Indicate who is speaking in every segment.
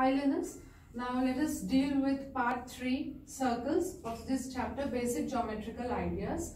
Speaker 1: Hi learners, now let us deal with part 3 circles of this chapter basic geometrical ideas.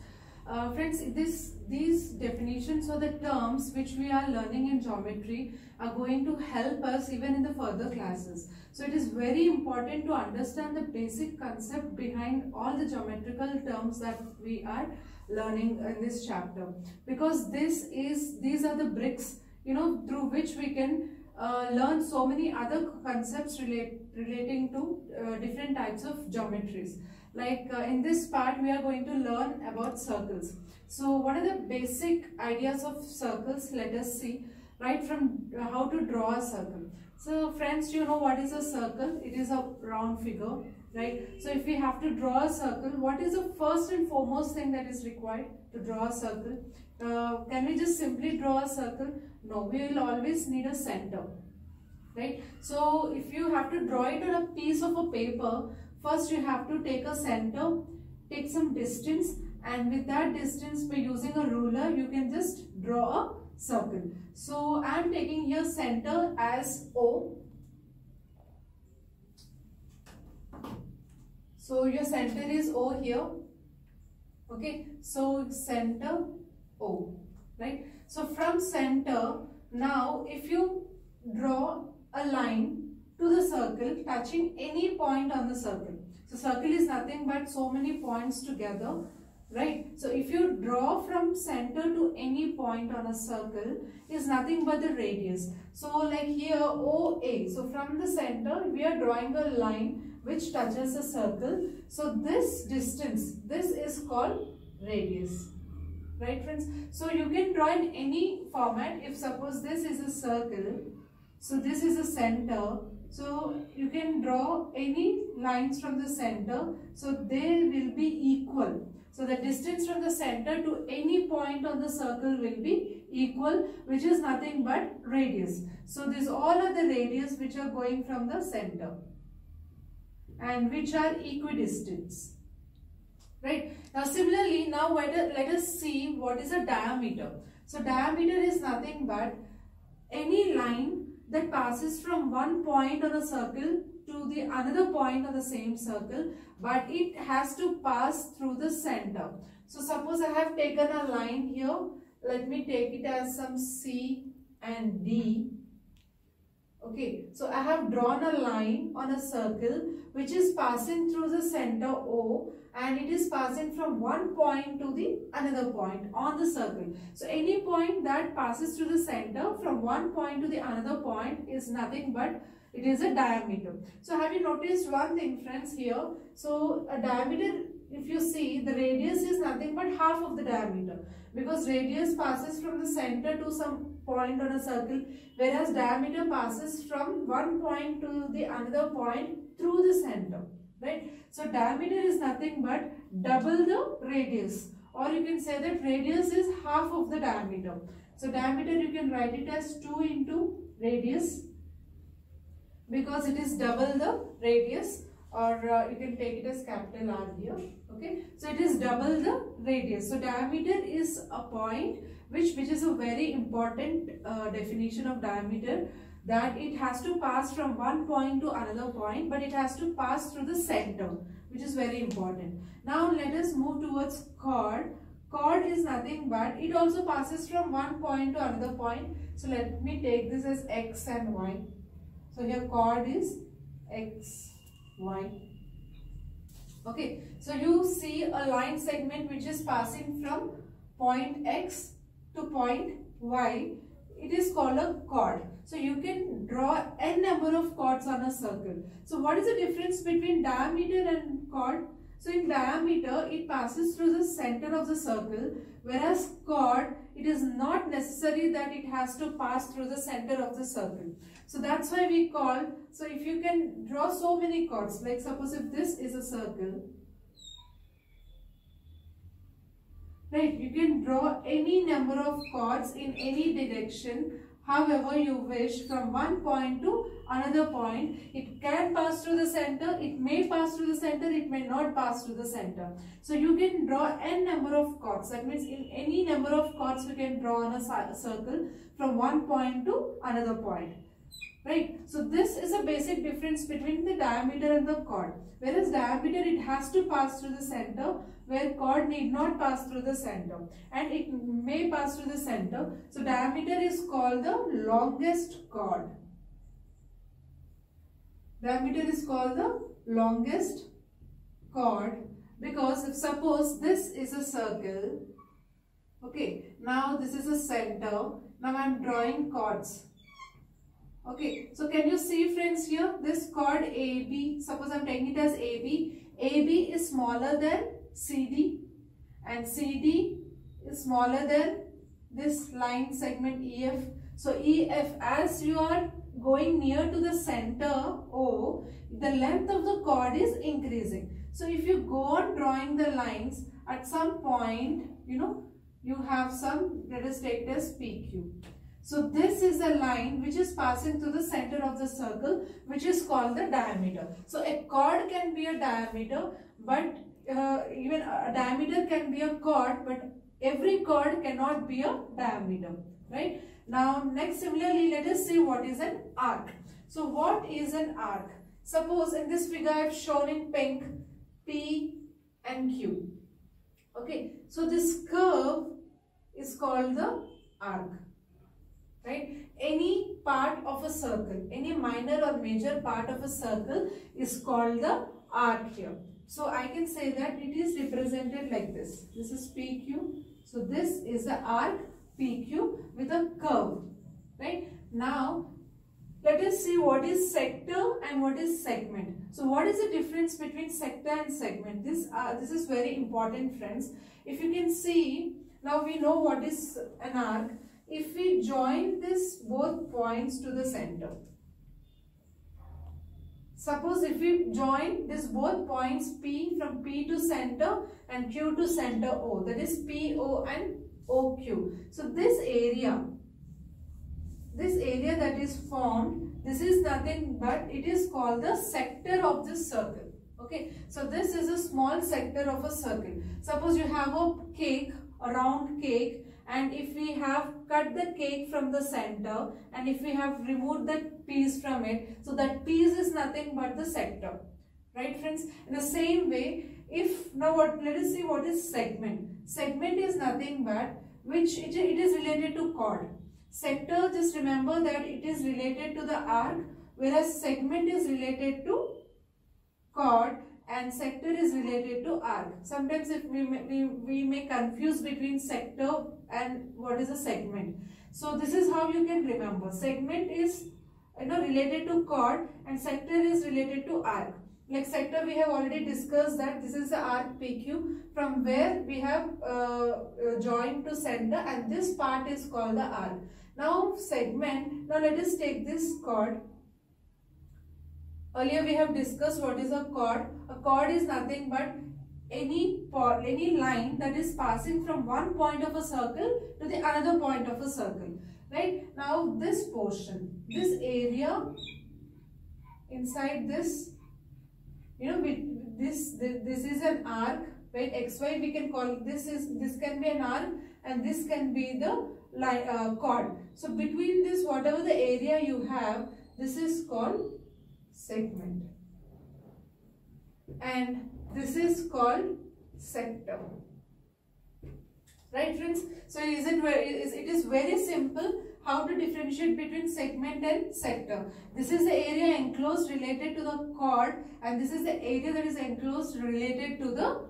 Speaker 1: Uh, friends, this, these definitions or the terms which we are learning in geometry are going to help us even in the further classes. So it is very important to understand the basic concept behind all the geometrical terms that we are learning in this chapter because this is these are the bricks you know through which we can uh, learn so many other concepts relate, relating to uh, different types of geometries. Like uh, in this part, we are going to learn about circles. So what are the basic ideas of circles? Let us see. Right from uh, how to draw a circle. So friends, you know what is a circle? It is a round figure, right? So if we have to draw a circle, what is the first and foremost thing that is required to draw a circle? Uh, can we just simply draw a circle? No, we will always need a center, right? So if you have to draw it on a piece of a paper, first you have to take a center, take some distance and with that distance by using a ruler, you can just draw a circle. So I am taking here center as O. So your center is O here. Okay, so center O, right? So from center, now if you draw a line to the circle touching any point on the circle. So circle is nothing but so many points together, right? So if you draw from center to any point on a circle is nothing but the radius. So like here OA, so from the center we are drawing a line which touches a circle. So this distance, this is called radius right friends? So you can draw in any format. If suppose this is a circle so this is a center so you can draw any lines from the center. So they will be equal. So the distance from the center to any point on the circle will be equal which is nothing but radius. So these all are the radius which are going from the center and which are equidistant right? Now similarly now let us see what is a diameter. So diameter is nothing but any line that passes from one point on a circle to the another point on the same circle but it has to pass through the center. So suppose i have taken a line here. Let me take it as some c and d okay so i have drawn a line on a circle which is passing through the center o and it is passing from one point to the another point on the circle. So any point that passes through the center from one point to the another point is nothing but it is a diameter. So have you noticed one thing friends here? So a diameter if you see the radius is nothing but half of the diameter because radius passes from the center to some point on a circle whereas diameter passes from one point to the another point through the center right? So diameter is nothing but double the radius or you can say that radius is half of the diameter. So diameter you can write it as 2 into radius because it is double the radius or uh, you can take it as capital R here okay? So it is double the radius. So diameter is a point which which is a very important uh, definition of diameter that it has to pass from one point to another point but it has to pass through the center which is very important. Now let us move towards chord. Chord is nothing but it also passes from one point to another point. So let me take this as x and y. So here chord is x, y. Okay, so you see a line segment which is passing from point x to point y. It is called a chord. So you can draw n number of chords on a circle. So what is the difference between diameter and chord? So in diameter, it passes through the center of the circle, whereas chord, it is not necessary that it has to pass through the center of the circle. So that's why we call, so if you can draw so many chords, like suppose if this is a circle, right, you can draw any number of chords in any direction however you wish from one point to another point. It can pass through the center, it may pass through the center, it may not pass through the center. So you can draw n number of chords. That means in any number of chords you can draw on a circle from one point to another point. right? So this is a basic difference between the diameter and the chord. Whereas diameter it has to pass through the center where chord need not pass through the center and it may pass through the center. So diameter is called the longest chord. Diameter is called the longest chord because if suppose this is a circle okay now this is a center now I am drawing chords Okay, so can you see friends here? This chord AB, suppose I'm taking it as AB. AB is smaller than CD and CD is smaller than this line segment EF. So EF, as you are going near to the center O, the length of the chord is increasing. So if you go on drawing the lines, at some point, you know, you have some, let us take this PQ. So this is a line which is passing through the center of the circle which is called the diameter. So a chord can be a diameter but uh, even a diameter can be a chord but every chord cannot be a diameter. Right. Now next similarly let us see what is an arc. So what is an arc? Suppose in this figure I have shown in pink P and Q. Okay. So this curve is called the arc right? Any part of a circle, any minor or major part of a circle is called the arc here. So I can say that it is represented like this. This is PQ. So this is the arc PQ with a curve, right? Now let us see what is sector and what is segment. So what is the difference between sector and segment? This, uh, this is very important friends. If you can see, now we know what is an arc if we join this both points to the center. Suppose if we join this both points P from P to center and Q to center O that is PO and OQ. So this area, this area that is formed, this is nothing but it is called the sector of this circle. Okay, so this is a small sector of a circle. Suppose you have a cake, a round cake and if we have cut the cake from the center and if we have removed that piece from it so that piece is nothing but the sector right friends? In the same way if now what let us see what is segment. Segment is nothing but which it, it is related to chord. Sector just remember that it is related to the arc whereas segment is related to chord and sector is related to arc. Sometimes if we may, we, we may confuse between sector and what is a segment. So this is how you can remember. Segment is you know related to chord and sector is related to arc. Like sector we have already discussed that this is the arc PQ from where we have uh, uh, joined to center and this part is called the arc. Now segment, now let us take this chord Earlier we have discussed what is a chord. A chord is nothing but any any line that is passing from one point of a circle to the another point of a circle. Right? Now this portion, this area inside this, you know, this, this, this is an arc, right? XY we can call this is this can be an arc and this can be the line uh, chord. So between this whatever the area you have, this is called segment. And this is called sector. Right friends? So is it very it is very simple how to differentiate between segment and sector. This is the area enclosed related to the chord and this is the area that is enclosed related to the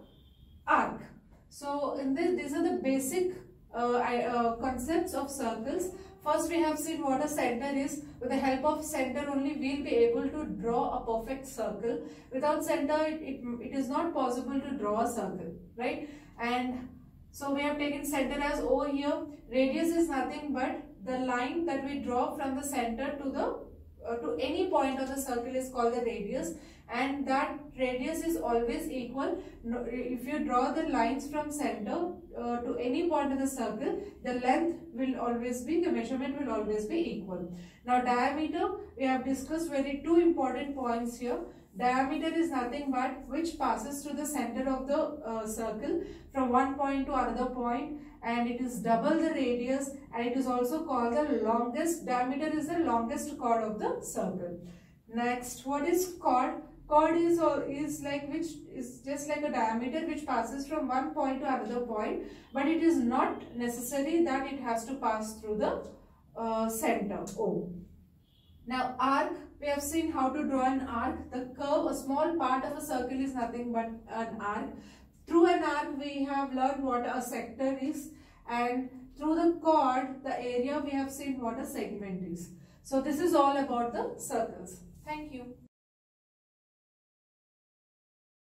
Speaker 1: arc. So in this these are the basic uh, uh, concepts of circles First we have seen what a center is. With the help of center only we will be able to draw a perfect circle. Without center it, it, it is not possible to draw a circle. Right? And so we have taken center as O here. Radius is nothing but the line that we draw from the center to the uh, to any point of the circle is called the radius and that radius is always equal if you draw the lines from center uh, to any point of the circle the length will always be the measurement will always be equal now diameter we have discussed very two important points here diameter is nothing but which passes through the center of the uh, circle from one point to another point and it is double the radius and it is also called the longest, diameter is the longest chord of the circle. Next, what is chord? Chord is, is like which is just like a diameter which passes from one point to another point but it is not necessary that it has to pass through the uh, center O. Now arc, we have seen how to draw an arc. The curve, a small part of a circle is nothing but an arc. Through an arc we have learned what a sector is and through the chord, the area we have seen what a segment is. So this is all about the circles. Thank you.